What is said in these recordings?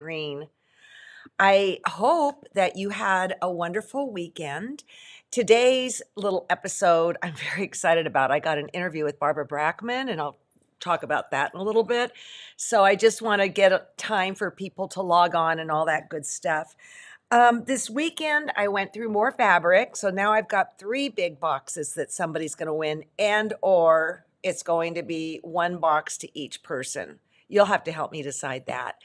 Green. I hope that you had a wonderful weekend. Today's little episode, I'm very excited about. I got an interview with Barbara Brackman, and I'll talk about that in a little bit. So I just want to get time for people to log on and all that good stuff. Um, this weekend, I went through more fabric, so now I've got three big boxes that somebody's going to win, and or it's going to be one box to each person. You'll have to help me decide that.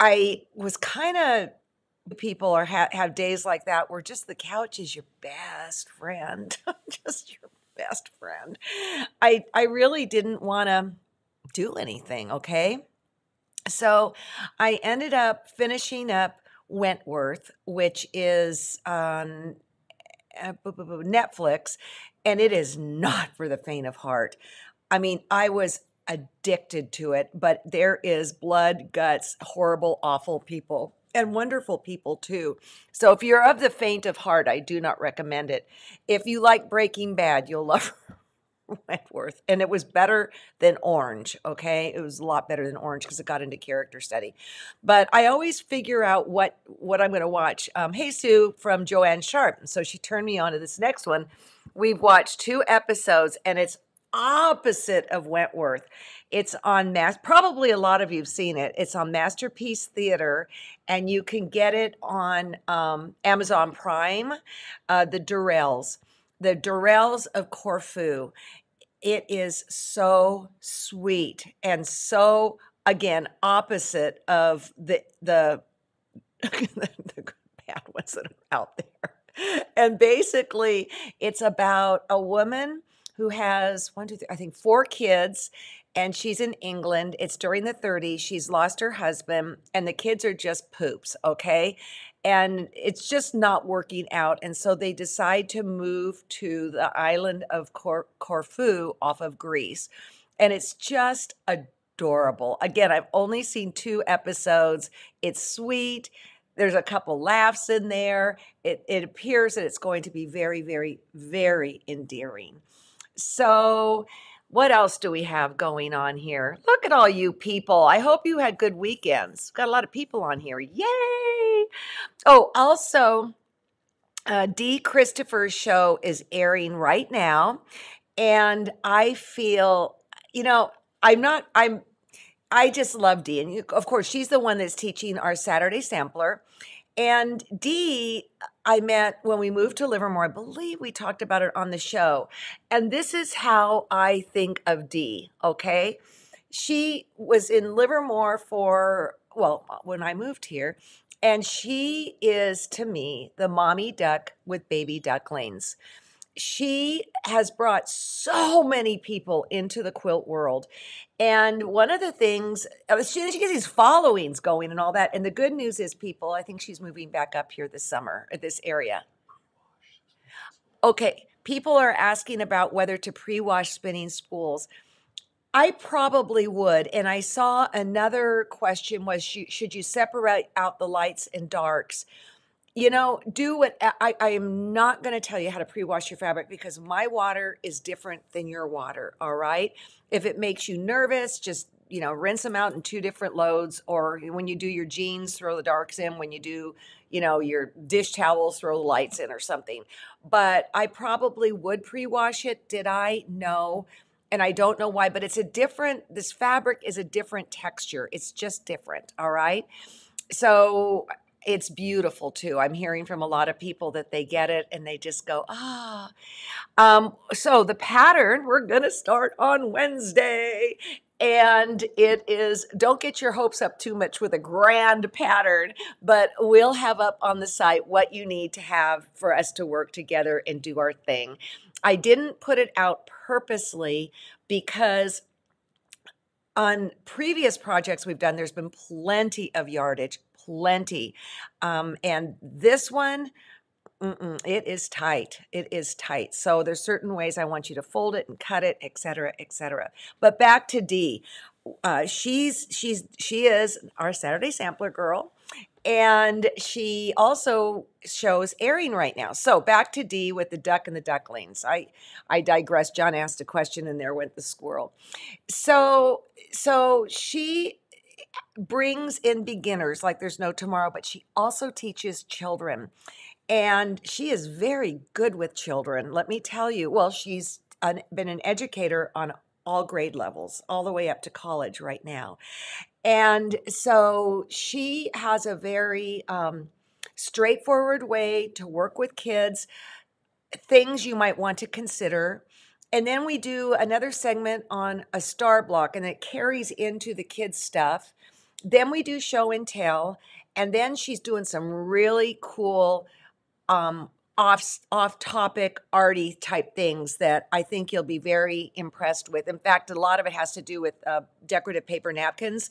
I was kind of people or ha- have days like that where just the couch is your best friend, just your best friend. I I really didn't want to do anything, okay? So I ended up finishing up Wentworth, which is on uh, Netflix, and it is not for the faint of heart. I mean, I was addicted to it, but there is blood, guts, horrible, awful people and wonderful people too. So if you're of the faint of heart, I do not recommend it. If you like Breaking Bad, you'll love Wentworth. And it was better than Orange, okay? It was a lot better than Orange because it got into character study. But I always figure out what what I'm going to watch. Um, hey Sue from Joanne Sharp. So she turned me on to this next one. We've watched two episodes and it's opposite of Wentworth. It's on mass. Probably a lot of you've seen it. It's on Masterpiece Theater, and you can get it on um, Amazon Prime. Uh, the Durrells, the Durrells of Corfu. It is so sweet and so again opposite of the the, the bad ones that are out there. And basically, it's about a woman who has one, two, three, I think four kids, and she's in England. It's during the 30s. She's lost her husband, and the kids are just poops, okay? And it's just not working out. And so they decide to move to the island of Cor- Corfu off of Greece. And it's just adorable. Again, I've only seen two episodes. It's sweet. There's a couple laughs in there. It, it appears that it's going to be very, very, very endearing. So, what else do we have going on here? Look at all you people. I hope you had good weekends. Got a lot of people on here. Yay! Oh, also, uh, Dee Christopher's show is airing right now. And I feel, you know, I'm not, I'm, I just love Dee. And you, of course, she's the one that's teaching our Saturday sampler. And Dee, I met when we moved to Livermore. I believe we talked about it on the show. And this is how I think of Dee, okay? She was in Livermore for, well, uh, when I moved here. And she is, to me, the mommy duck with baby ducklings she has brought so many people into the quilt world. And one of the things, uh, she, she gets these followings going and all that. And the good news is, people, I think she's moving back up here this summer, this area. Okay, people are asking about whether to pre wash spinning spools. I probably would. And I saw another question was should you separate out the lights and darks? You know, do what I, I am not going to tell you how to pre wash your fabric because my water is different than your water. All right. If it makes you nervous, just, you know, rinse them out in two different loads. Or when you do your jeans, throw the darks in. When you do, you know, your dish towels, throw the lights in or something. But I probably would pre wash it. Did I? No. And I don't know why, but it's a different, this fabric is a different texture. It's just different. All right. So it's beautiful too. I'm hearing from a lot of people that they get it and they just go, ah. Um, so the pattern, we're going to start on Wednesday. And it is, don't get your hopes up too much with a grand pattern, but we'll have up on the site what you need to have for us to work together and do our thing. I didn't put it out purposely because on previous projects we've done, there's been plenty of yardage, plenty. Um, and this one, it is tight. It is tight. So there's certain ways I want you to fold it and cut it, etc., etc. But back to D. Uh, she's she's she is our Saturday sampler girl, and she also shows airing right now. So back to D with the duck and the ducklings. I I digress. John asked a question, and there went the squirrel. So so she brings in beginners like there's no tomorrow, but she also teaches children. And she is very good with children. Let me tell you. Well, she's an, been an educator on all grade levels, all the way up to college right now. And so she has a very um, straightforward way to work with kids, things you might want to consider. And then we do another segment on a star block, and it carries into the kids' stuff. Then we do show and tell. And then she's doing some really cool um, off off topic arty type things that I think you'll be very impressed with. In fact, a lot of it has to do with uh, decorative paper napkins.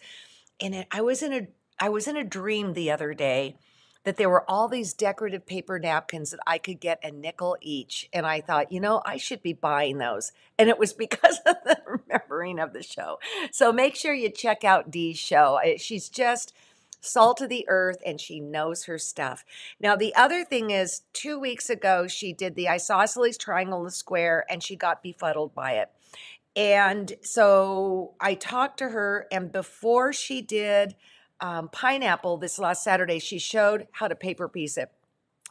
And it, I was in a I was in a dream the other day that there were all these decorative paper napkins that I could get a nickel each. And I thought, you know, I should be buying those. And it was because of the remembering of the show. So make sure you check out Dee's show. She's just salt of the earth, and she knows her stuff. Now, the other thing is, two weeks ago, she did the isosceles triangle and the square, and she got befuddled by it. And so I talked to her, and before she did um, pineapple this last Saturday, she showed how to paper piece it.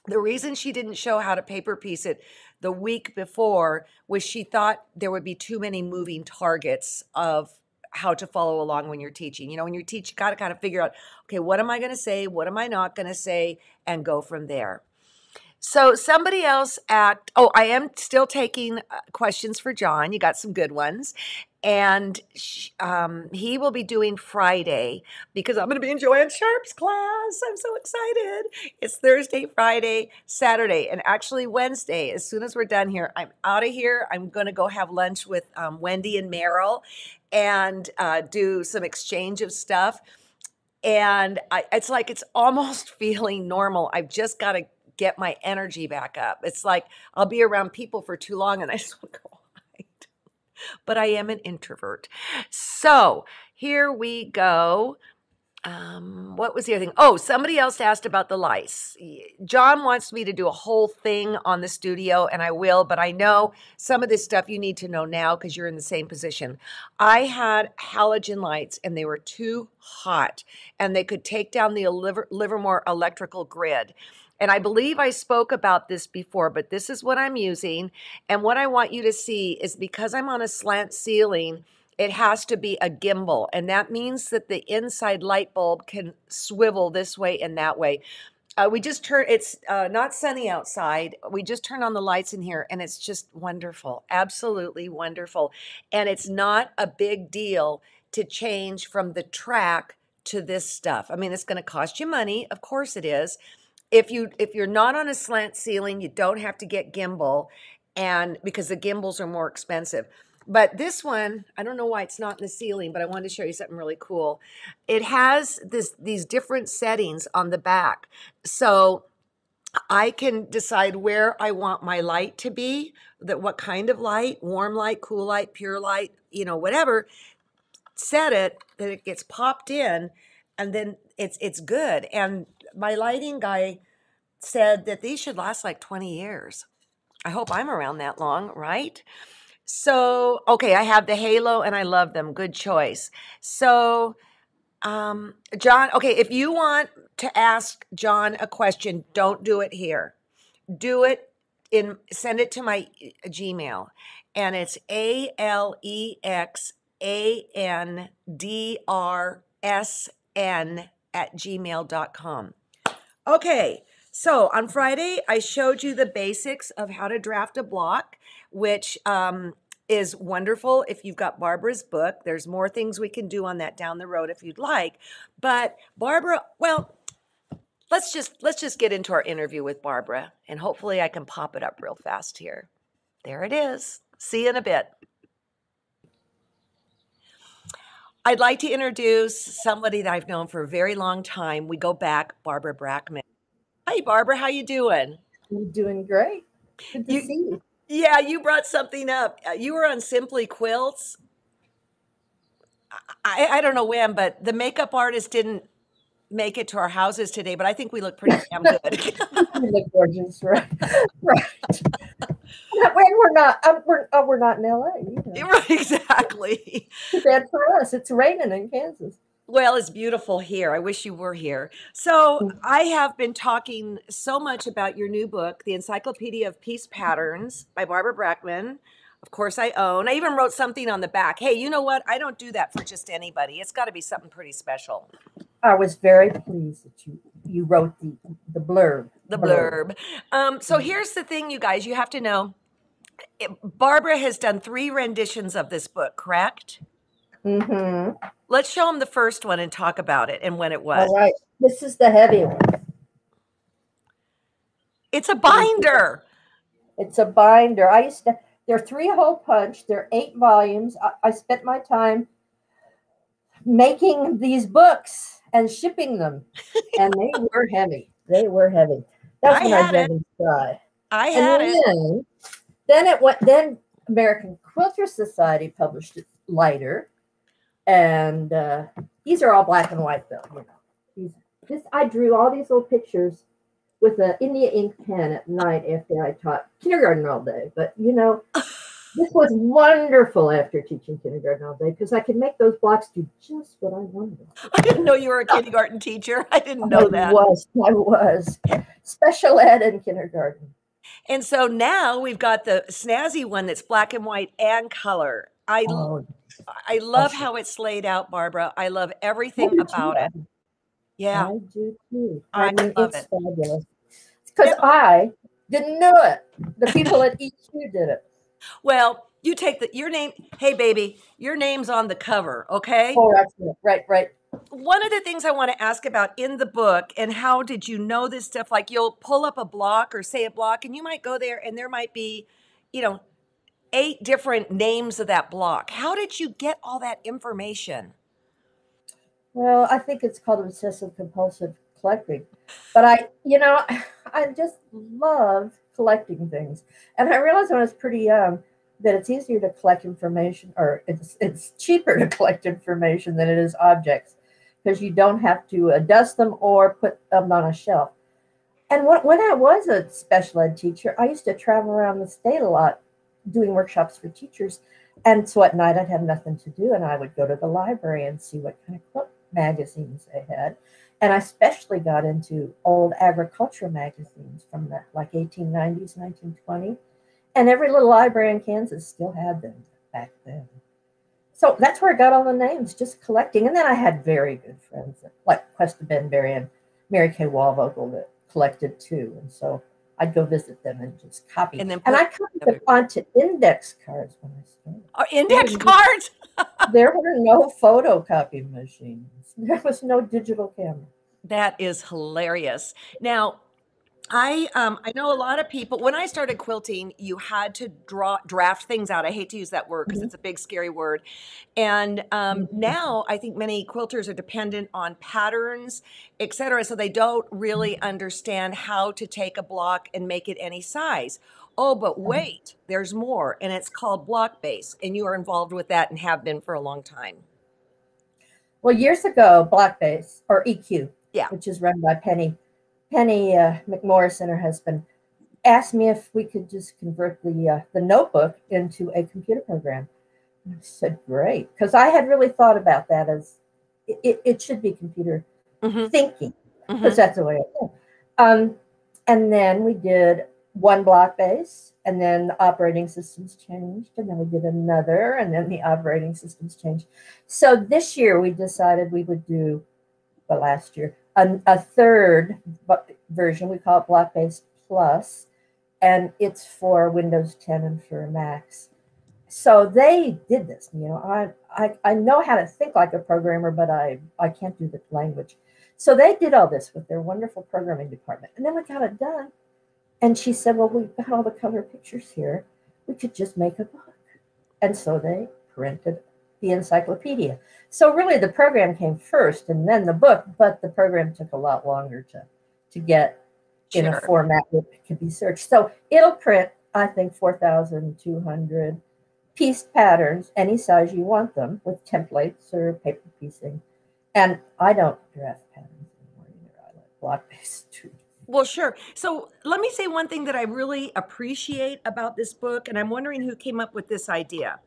The reason she didn't show how to paper piece it the week before was she thought there would be too many moving targets of how to follow along when you're teaching. You know, when you teach, you got to kind of figure out, okay, what am I going to say? What am I not going to say? And go from there. So somebody else at Oh, I am still taking uh, questions for John. You got some good ones, and um, he will be doing Friday because I'm going to be in Joanne Sharp's class. I'm so excited. It's Thursday, Friday, Saturday, and actually Wednesday. As soon as we're done here, I'm out of here. I'm going to go have lunch with um, Wendy and Meryl and uh, do some exchange of stuff. And I, it's like it's almost feeling normal. I've just got to get my energy back up. It's like I'll be around people for too long and I just want to go hide. But I am an introvert. So here we go um, what was the other thing? Oh, somebody else asked about the lice. John wants me to do a whole thing on the studio, and I will, but I know some of this stuff you need to know now because you're in the same position. I had halogen lights, and they were too hot, and they could take down the Livermore electrical grid. And I believe I spoke about this before, but this is what I'm using. And what I want you to see is because I'm on a slant ceiling, it has to be a gimbal. And that means that the inside light bulb can swivel this way and that way. Uh, we just turn it's uh, not sunny outside we just turn on the lights in here and it's just wonderful absolutely wonderful and it's not a big deal to change from the track to this stuff i mean it's going to cost you money of course it is if you if you're not on a slant ceiling you don't have to get gimbal and because the gimbals are more expensive but this one, I don't know why it's not in the ceiling, but I wanted to show you something really cool. It has this these different settings on the back. So I can decide where I want my light to be, that what kind of light, warm light, cool light, pure light, you know, whatever. Set it that it gets popped in and then it's it's good. And my lighting guy said that these should last like 20 years. I hope I'm around that long, right? So, okay, I have the Halo and I love them. Good choice. So, um, John, okay, if you want to ask John a question, don't do it here. Do it in, send it to my uh, Gmail. And it's A L E X A N D R S N at gmail.com. Okay, so on Friday, I showed you the basics of how to draft a block which um, is wonderful if you've got Barbara's book. There's more things we can do on that down the road if you'd like. But Barbara, well, let's just let's just get into our interview with Barbara and hopefully I can pop it up real fast here. There it is. See you in a bit. I'd like to introduce somebody that I've known for a very long time. We go back, Barbara Brackman. Hi, Barbara. How you doing? I'm doing great. Good to you, see you. Yeah, you brought something up. Uh, you were on Simply Quilts. I, I don't know when, but the makeup artist didn't make it to our houses today, but I think we look pretty damn good. we look gorgeous, right? right. when we're not, um, we're we're not in LA. Either. Right, exactly. Too bad for us. It's raining in Kansas. Well, it's beautiful here. I wish you were here. So, Mm. I have been talking so much about your new book, The Encyclopedia of Pieced Patterns by Barbara Brackman. Of course, I own. I even wrote something on the back. Hey, you know what? I don't do that for just anybody. It's got to be something pretty special. I was very pleased that you you wrote the the blurb. The blurb. Um, so, here's the thing, you guys. You have to know Barbara has done three renditions of this book, correct? Mm-hmm. Let's show them the first one and talk about it and when it was. All right. This is the heavy one. It's a binder. It's a binder. I used to. They're three hole punch. They're eight volumes. I, I spent my time making these books and shipping them, and they were heavy. They were heavy. That's I when I them. I had and it. then, then it went. Then American Quilter Society published it lighter, and uh, these are all black and white though. You know, these. This I drew all these little pictures with an India ink pen at night after I taught kindergarten all day. But you know, this was wonderful after teaching kindergarten all day because I could make those blocks do just what I wanted. I didn't know you were a kindergarten teacher. I didn't know I that. was. I was special ed in kindergarten. And so now we've got the snazzy one that's black and white and color. I Oh, I love how it's laid out, Barbara. I love everything about too. it. Yeah. I do too. I I mean, love it's it. fabulous. Because I didn't know it. The people at EQ did it. Well, you take the your name. Hey, baby, your name's on the cover. Okay. Oh, that's. Right, right. One of the things I want to ask about in the book, and how did you know this stuff? Like you'll pull up a block or say a block, and you might go there, and there might be, you know, eight different names of that block. How did you get all that information? Well, I think it's called obsessive compulsive collecting. But I, you know, I just love collecting things. And I realized when I was pretty young that it's easier to collect information or it's it's cheaper to collect information than it is objects because you don't have to uh, dust them or put them on a shelf. And when, when I was a special ed teacher, I used to travel around the state a lot doing workshops for teachers. And so at night I'd have nothing to do and I would go to the library and see what kind of quilt magazines they had. And I especially got into old agriculture magazines from the like 1890s, 1920. And every little library in Kansas still had them back then. So that's where I got all the names, just collecting. And then I had very good friends like Cuesta Benberry and Merikay Waldvogel that collected too. And so I'd go visit them and just copy. And then and I copied them onto index cards when I started. Or index Mhm. cards? There were no photocopy machines. There was no digital camera. That is hilarious. Now, I um I know a lot of people when I started quilting, you had to draw draft things out. I hate to use that word because Mhm. it's a big scary word. And um, Mhm. now I think many quilters are dependent on patterns, et cetera, so they don't really understand how to take a block and make it any size. Oh, but wait, there's more, and it's called BlockBase, and you are involved with that and have been for a long time. Well, years ago, BlockBase or EQ, Yeah. which is run by Penny Penny uh, McMorris and her husband, asked me if we could just convert the uh, the notebook into a computer program. And I said, "Great," because I had really thought about that as it, it, it should be computer Mhm, thinking because that's the way I think. Um, and then we did one BlockBase, and then the operating systems changed, and then we did another, and then the operating systems changed. So this year we decided we would do, well, last year, a, a third version. We call it BlockBase Plus, and it's for Windows 10 and for Macs. So they did this. You know, I, I I know how to think like a programmer, but I I can't do the language. So they did all this with their wonderful programming department. And then we got it done. And she said, Well, we've got all the color pictures here. We could just make a book. And so they printed the encyclopedia. So really the program came first and then the book, but the program took a lot longer to, to get in a format that could be searched. So it'll print, I think, 4,200 piece patterns, any size you want them, with templates or paper piecing. And I don't draft patterns anymore either. I like block based too. Well, sure. So let me say one thing that I really appreciate about this book, and I'm wondering who came up with this idea.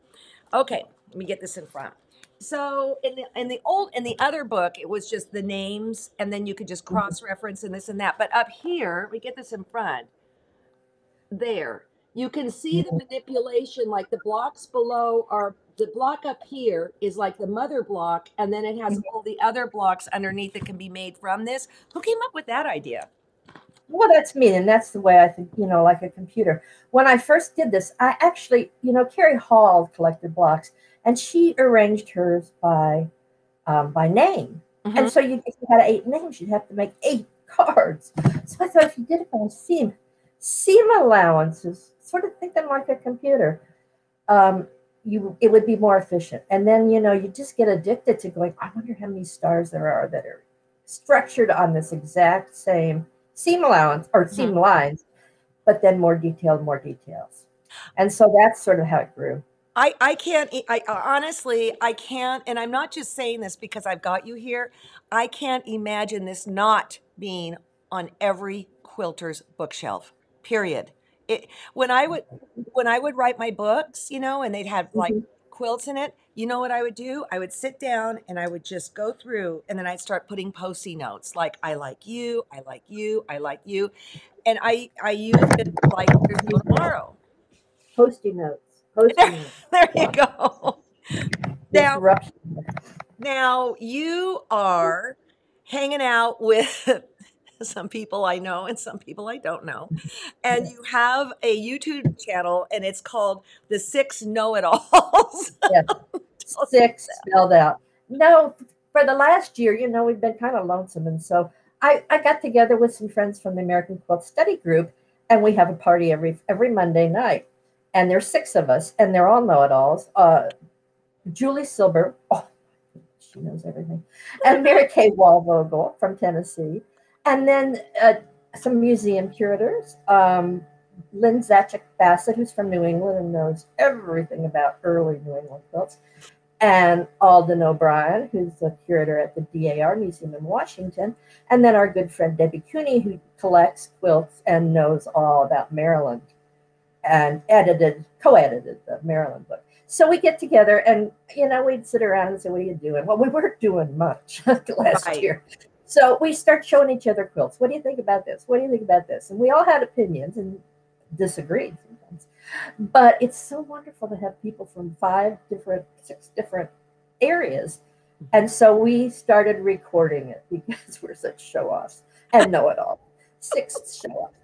Okay, let me get this in front. So in the in the old in the other book, it was just the names, and then you could just Mhm. cross reference and this and that. But up here, we get this in front. There, you can see the Mhm. manipulation. Like the blocks below are the block up here is like the mother block, and then it has Mhm. all the other blocks underneath that can be made from this. Who came up with that idea? Well, that's me, and that's the way I think, you know, like a computer. When I first did this, I actually, you know, Carrie Hall collected blocks, and she arranged hers by um, by name. Mhm. And so you, if you had eight names, you'd have to make eight cards. So I thought if you did it by seam, seam allowances, sort of think them like a computer, um, you it would be more efficient. And then you know you just get addicted to going. I wonder how many stars there are that are structured on this exact same seam allowance or seam lines, but then more detailed, more details. And so that's sort of how it grew. I, I can't I honestly I can't and I'm not just saying this because I've got you here. I can't imagine this not being on every quilter's bookshelf. Period. It when I would when I would write my books, you know, and they'd have like Mhm. quilts in it, you know what I would do? I would sit down and I would just go through and then I'd start putting post-it notes like I like you, I like you, I like you. And I I use it like there's no tomorrow. Post-it notes. Post-it. There you go. Now Now you are hanging out with some people I know and some people I don't know. And you have a YouTube channel and it's called The Six Know It Alls. Yes. Six spelled out. No, for the last year, you know, we've been kind of lonesome. And so I, I got together with some friends from the American Quilt Study Group, and we have a party every every Monday night. And there's six of us, and they're all know-it-alls. Uh, Julie Silber, oh, she knows everything, and Merikay Waldvogel from Tennessee, and then uh, some museum curators, um, Lynne Zacek Bassett, who's from New England and knows everything about early New England quilts, and Alden O'Brien, who's the curator at the DAR Museum in Washington, and then our good friend Debbie Cooney, who collects quilts and knows all about Maryland and edited, co-edited the Maryland book. So we get together and you know we'd sit around and say, "What are you doing?" Well, we weren't doing much last Right. year, so we start showing each other quilts. What do you think about this? What do you think about this? And we all had opinions and disagreed sometimes, but it's so wonderful to have people from five different, six different areas. And so we started recording it because we're such show offs and know it all. Six show offs.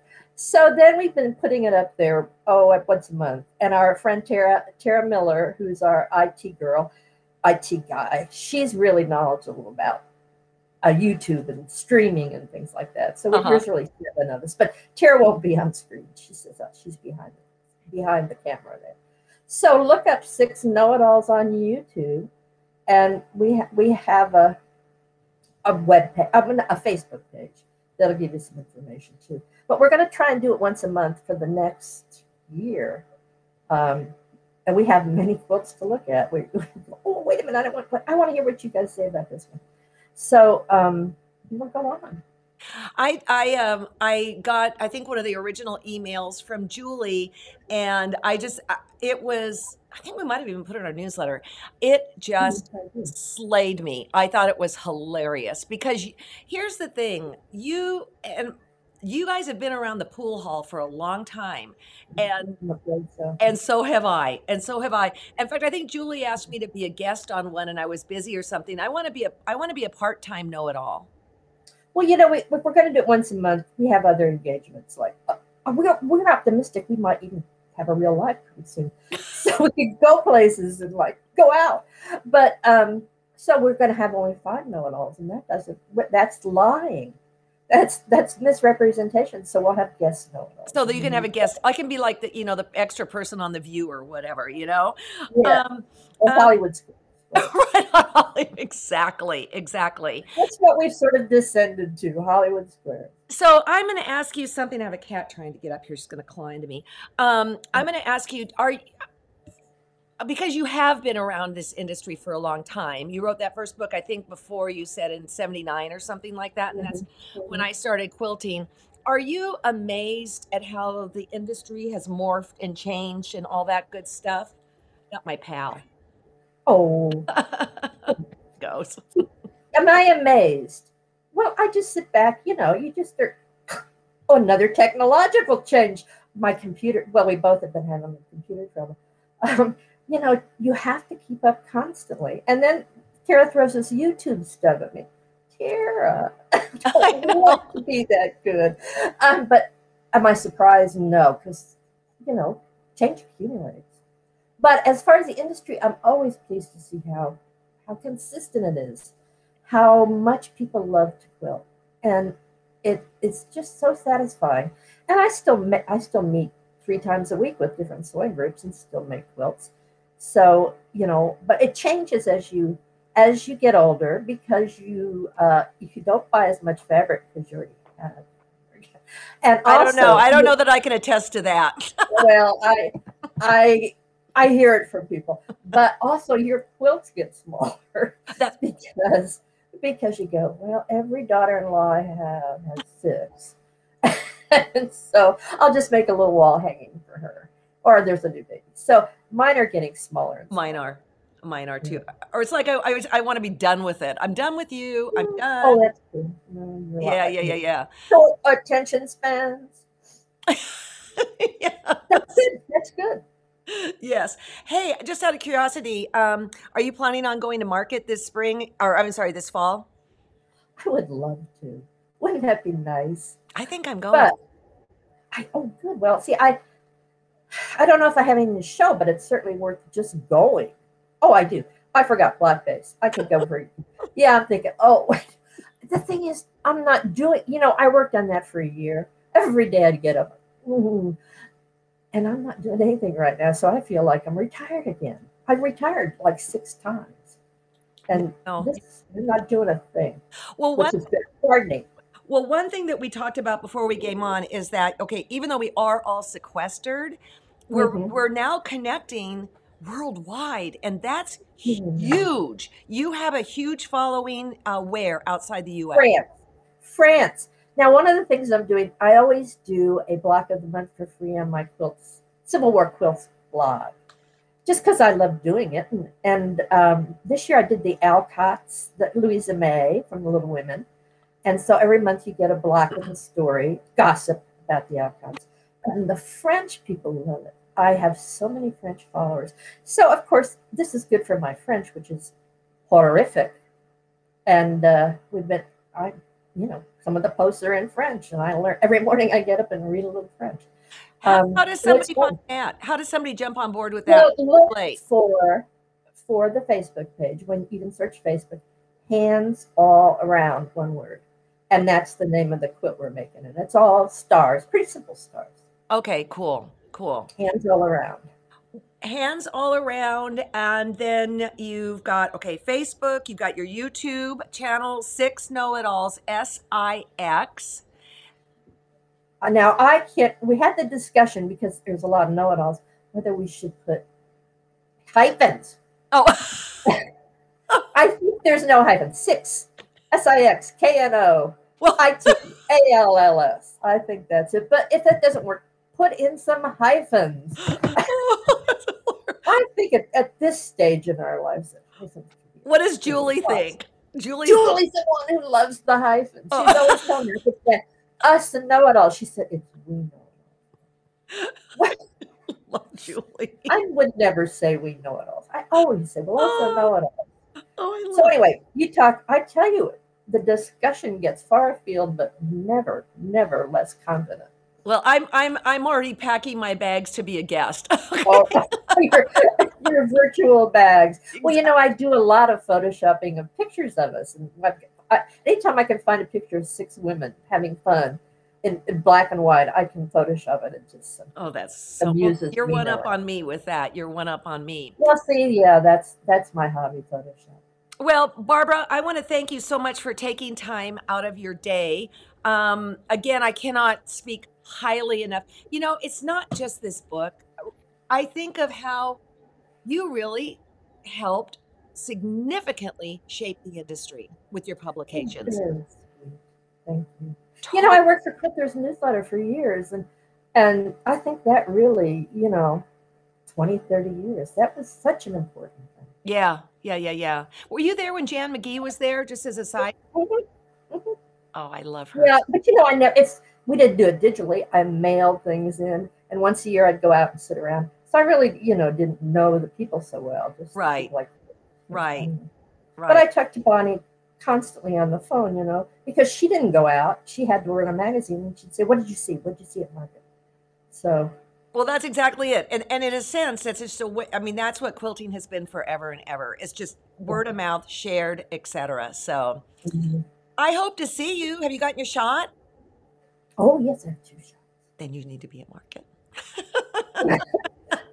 So then we've been putting it up there, oh, at once a month. And our friend Tara, Tara Miller, who's our IT girl, IT guy, she's really knowledgeable about uh, YouTube and streaming and things like that. So Uh-huh. there's really seven of us. But Tara won't be on screen. She says uh, she's behind behind the camera there. So look up six know-it-alls on YouTube, and we ha- we have a a web page, a Facebook page that'll give you some information too. But we're going to try and do it once a month for the next year. Um, and we have many books to look at. We, oh, wait a minute! I don't want. I want to hear what you guys say about this one. So um, we'll go on. I I um I got I think one of the original emails from Julie, and I just it was I think we might have even put it in our newsletter. It just slayed me. I thought it was hilarious because here's the thing: you and you guys have been around the pool hall for a long time, and so. and so have I, and so have I. In fact, I think Julie asked me to be a guest on one, and I was busy or something. I want to be a I want to be a part time know it all. Well, you know, we, if we're going to do it once a month, we have other engagements. Like uh, we're we're optimistic. We might even have a real life pretty soon, so we could go places and like go out. But um, so we're going to have only five know-it-alls, and that doesn't. That's lying. That's that's misrepresentation. So we'll have guests know-it-alls. so that you can have a guest. I can be like the you know the extra person on the View or whatever, you know. Yeah, Um, um, Hollywood Squares. right on Hollywood. exactly, exactly. That's what we've sort of descended to, Hollywood Square. So I'm going to ask you something. I have a cat trying to get up here. She's going to claw into me. Um, I'm going to ask you: Are because you have been around this industry for a long time. You wrote that first book, I think, before you said in '79 or something like that, and that's when I started quilting. Are you amazed at how the industry has morphed and changed and all that good stuff? Not my pal. Oh, Goes. am I amazed? Well, I just sit back, you know, you just start, oh, another technological change. My computer, well, we both have been having computer trouble. Um, you know, you have to keep up constantly. And then Tara throws this YouTube stuff at me. Tara, I don't want to be that good. Um, but am I surprised? No, because, you know, change accumulates. But as far as the industry, I'm always pleased to see how how consistent it is, how much people love to quilt, and it it's just so satisfying. And I still ma- I still meet three times a week with different sewing groups and still make quilts. So you know, but it changes as you as you get older because you uh, you don't buy as much fabric because you already have. And also, I don't know. I don't know that I can attest to that. well, I I I hear it from people, but also your quilts get smaller. That's because because you go, well, every daughter-in-law I have has six. and so I'll just make a little wall hanging for her. Or there's a new baby. So mine are getting smaller. Mine are. Mine are too. Or it's like I, I, I, want to be done with it. I'm done with you. I'm mm. done. Oh, that's cool. No, yeah, yeah, yeah, yeah. So attention spans. yeah. That's good. That's good yes. Hey, just out of curiosity, um, are you planning on going to market this spring or I'm sorry, this fall? I would love to. Wouldn't that be nice? I think I'm going. But I, oh, good. Well, see, I I don't know if I have any to show, but it's certainly worth just going. Oh, I do. I forgot blackface. I could go for. yeah, I'm thinking. Oh, wait. The thing is, I'm not doing. You know, I worked on that for a year. Every day I'd get up. Mm-hmm and I'm not doing anything right now. So I feel like I'm retired again. I've retired like six times, and no. this, I'm not doing a thing. Well, which is gardening. Well, one thing that we talked about before we came on is that okay, even though we are all sequestered, we're mm-hmm. we're now connecting worldwide, and that's mm-hmm. huge. You have a huge following. Uh, where outside the U.S. France, France. Now, one of the things I'm doing, I always do a block of the month for free on my quilts, Civil War Quilts blog, just because I love doing it. And, and um, this year I did the Alcotts, the Louisa May from the Little Women. And so every month you get a block of the story, gossip about the Alcotts. And the French people love it. I have so many French followers. So, of course, this is good for my French, which is horrific. And uh, we've been, I, you know, some of the posts are in French, and I learn every morning. I get up and read a little French. Um, how, does somebody find that? How does somebody jump on board with that? Look, look for for the Facebook page when you can search Facebook, hands all around one word, and that's the name of the quilt we're making, and it's all stars, pretty simple stars. Okay, cool, cool. Hands all around hands all around and then you've got okay facebook you've got your youtube channel six know-it-alls s-i-x now i can't we had the discussion because there's a lot of know-it-alls whether we should put hyphens. Oh. I think there's no hyphen. Six. S-i-x k-n-o well, I-T-A-L-L-S. I think that's it. But if that doesn't work, put in some hyphens. I think at, at this stage in our lives, what does Julie think? Julie Julie's the one who loves the hyphen. She's oh. always telling me, it's us and know it all. She said, it's we know Love Julie. I would never say we know it all. I always say, well, also oh. know it all. Oh, so anyway, you talk. I tell you, the discussion gets far afield, but never, never less confident. Well, I'm I'm I'm already packing my bags to be a guest. oh, your, your virtual bags. Exactly. Well, you know, I do a lot of photoshopping of pictures of us, and I, anytime I can find a picture of six women having fun in, in black and white, I can Photoshop it. It just oh, that's so amuses You're one up on me with that. You're one up on me. Well, see, yeah, that's that's my hobby, Photoshop. Well, Barbara, I want to thank you so much for taking time out of your day. Um, again, I cannot speak highly enough. You know, it's not just this book. I think of how you really helped significantly shape the industry with your publications. Thank you. You know, I worked for Quilters Newsletter for years, and and I think that really, you know, 20, 30 years, that was such an important thing. Yeah, yeah, yeah, yeah. Were you there when Jan McGee was there, just as a side? Mm-hmm. Mm-hmm. Oh, I love her. Yeah, but you know, I know it's we didn't do it digitally. I mailed things in, and once a year I'd go out and sit around. So I really, you know, didn't know the people so well. Just right, like right, right. But I talked to Bonnie constantly on the phone, you know, because she didn't go out. She had to run a magazine, and she'd say, "What did you see? What did you see at market?" So. Well, that's exactly it, and and in a sense, that's just a. I mean, that's what quilting has been forever and ever. It's just word of mouth, shared, etc. So, mm-hmm. I hope to see you. Have you gotten your shot? Oh yes, I have two shots. Then you need to be at market.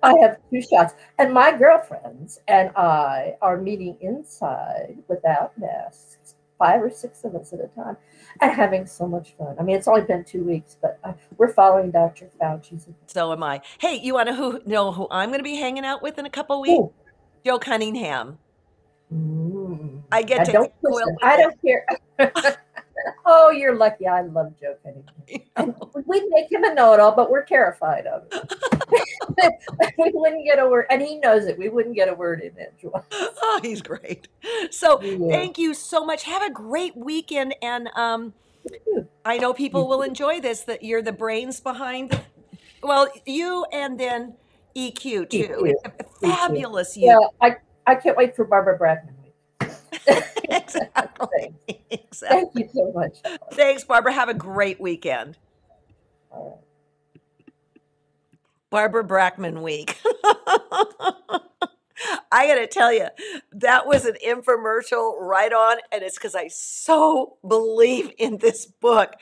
I have two shots, and my girlfriends and I are meeting inside without masks, five or six of us at a time, and having so much fun. I mean, it's only been two weeks, but uh, we're following Dr. Fauci's. So am I. Hey, you want to who, know who I'm going to be hanging out with in a couple weeks? Ooh. Joe Cunningham. Mm. I get I to don't I don't care. oh, you're lucky. I love Joe Cunningham. we make him a know-it-all, but we're terrified of him. we wouldn't get a word, and he knows it. We wouldn't get a word in edgewise. Oh, he's great. So, yeah. thank you so much. Have a great weekend, and um, I know people will enjoy this. That you're the brains behind. The, well, you and then EQ too. EQ. Fabulous. EQ. You. Yeah, I I can't wait for Barbara Brackman. exactly. exactly. Thank you so much. Thanks, Barbara. Have a great weekend. Barbara Brackman week. I got to tell you, that was an infomercial right on. And it's because I so believe in this book.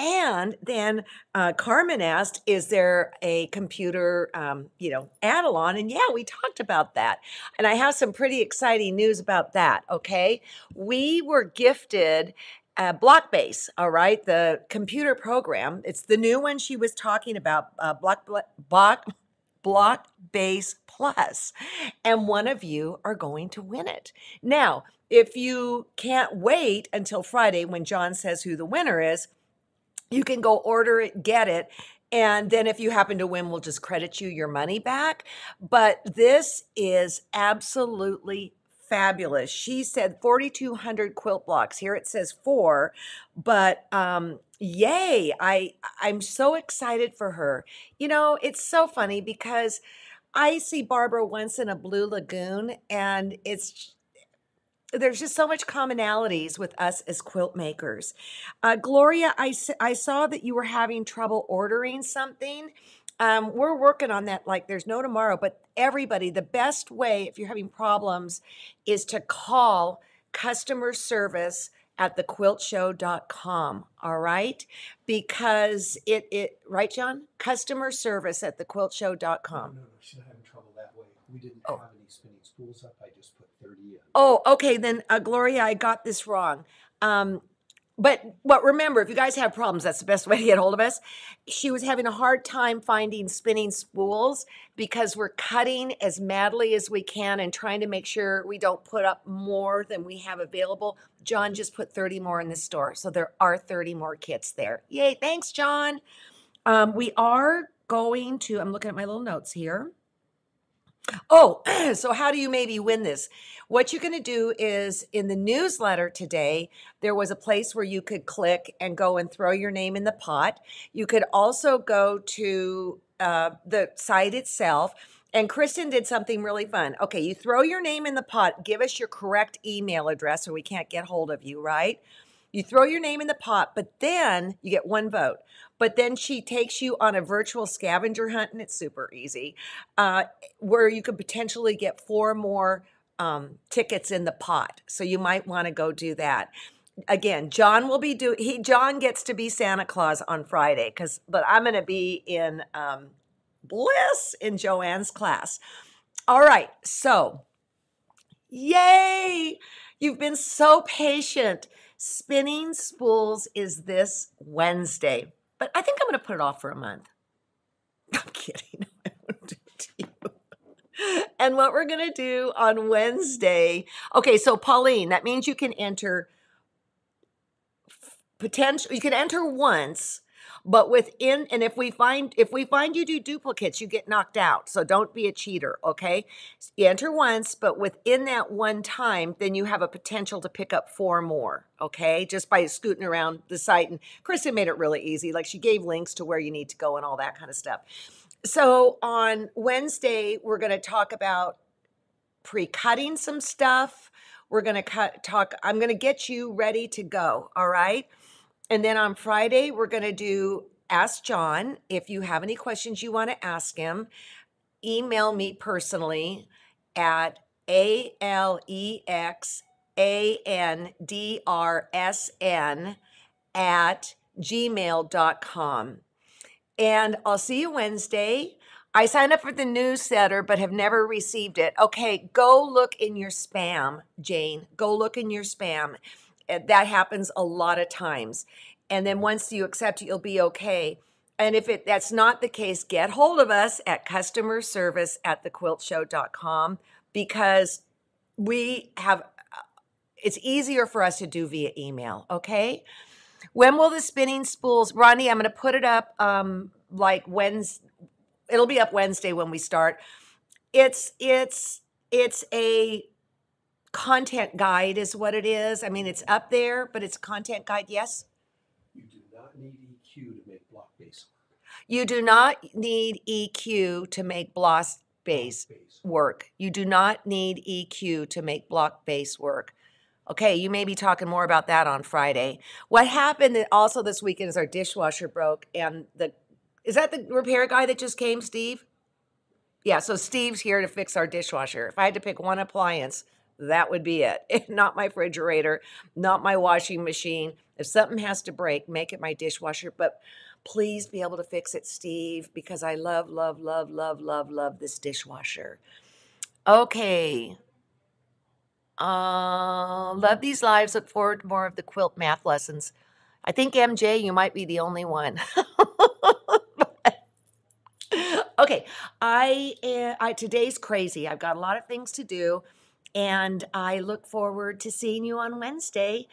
And then uh, Carmen asked, "Is there a computer, um, you know, add-on?" And yeah, we talked about that. And I have some pretty exciting news about that. Okay, we were gifted uh, BlockBase, all right, the computer program. It's the new one she was talking about, uh, Block Block BlockBase Plus, and one of you are going to win it. Now, if you can't wait until Friday when John says who the winner is you can go order it, get it. And then if you happen to win, we'll just credit you your money back. But this is absolutely fabulous. She said 4,200 quilt blocks. Here it says four, but um, yay! I I'm so excited for her. You know, it's so funny because I see Barbara once in a blue lagoon, and it's there's just so much commonalities with us as quilt makers. Uh, Gloria, I, I saw that you were having trouble ordering something. Um, we're working on that like there's no tomorrow, but everybody, the best way if you're having problems is to call customer service at thequiltshow.com. All right. Because it, it, right, John? Customer service at thequiltshow.com. No, no, she's not having trouble that way. We didn't oh. have any spinning spools up. I just put 30 in. Oh, okay. Then, uh, Gloria, I got this wrong. Um, but what remember, if you guys have problems, that's the best way to get hold of us. She was having a hard time finding spinning spools because we're cutting as madly as we can and trying to make sure we don't put up more than we have available. John just put 30 more in the store. So there are 30 more kits there. Yay. Thanks, John. Um, we are going to, I'm looking at my little notes here. Oh, so how do you maybe win this? What you're going to do is in the newsletter today, there was a place where you could click and go and throw your name in the pot. You could also go to uh, the site itself. And Kristen did something really fun. Okay, you throw your name in the pot, give us your correct email address or we can't get hold of you, right? You throw your name in the pot, but then you get one vote. But then she takes you on a virtual scavenger hunt, and it's super easy, uh, where you could potentially get four more um, tickets in the pot. So you might want to go do that. Again, John will be doing. He John gets to be Santa Claus on Friday because, but I'm going to be in um, Bliss in Joanne's class. All right, so yay! You've been so patient. Spinning Spools is this Wednesday, but I think I'm going to put it off for a month. I'm kidding. and what we're going to do on Wednesday. Okay, so Pauline, that means you can enter potential you can enter once But within, and if we find if we find you do duplicates, you get knocked out. So don't be a cheater, okay? You enter once, but within that one time, then you have a potential to pick up four more, okay? Just by scooting around the site. And Kristen made it really easy. Like she gave links to where you need to go and all that kind of stuff. So on Wednesday, we're going to talk about pre-cutting some stuff. We're going to cut talk I'm going to get you ready to go, all right? And then on Friday, we're going to do Ask John. If you have any questions you want to ask him, email me personally at A L E X A N D R S N at gmail.com. And I'll see you Wednesday. I signed up for the newsletter but have never received it. Okay, go look in your spam, Jane. Go look in your spam. Uh, That happens a lot of times. And then once you accept it, you'll be okay. And if it that's not the case, get hold of us at customer service at thequiltshow.com because we have it's easier for us to do via email, okay? When will the spinning spools, Ronnie? I'm going to put it up um, like Wednesday. It'll be up Wednesday when we start. It's it's it's a content guide, is what it is. I mean, it's up there, but it's a content guide. Yes, You do not need EQ to make BlockBase work. you do not need EQ to make block base work. You do not need EQ to make BlockBase work. Okay, you may be talking more about that on Friday. What happened also this weekend is our dishwasher broke, and the is that the repair guy that just came, Steve? Yeah, so Steve's here to fix our dishwasher. If I had to pick one appliance, that would be it. not my refrigerator, not my washing machine. If something has to break, make it my dishwasher. But please be able to fix it, Steve, because I love, love, love, love, love, love this dishwasher. Okay. Uh, love these lives. Look forward to more of the quilt math lessons. I think MJ, you might be the only one. okay, I, uh, I today's crazy. I've got a lot of things to do, and I look forward to seeing you on Wednesday.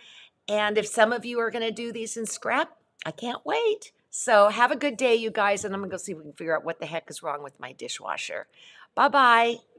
And if some of you are going to do these in scrap, I can't wait. So have a good day, you guys, and I'm going to go see if we can figure out what the heck is wrong with my dishwasher. Bye bye.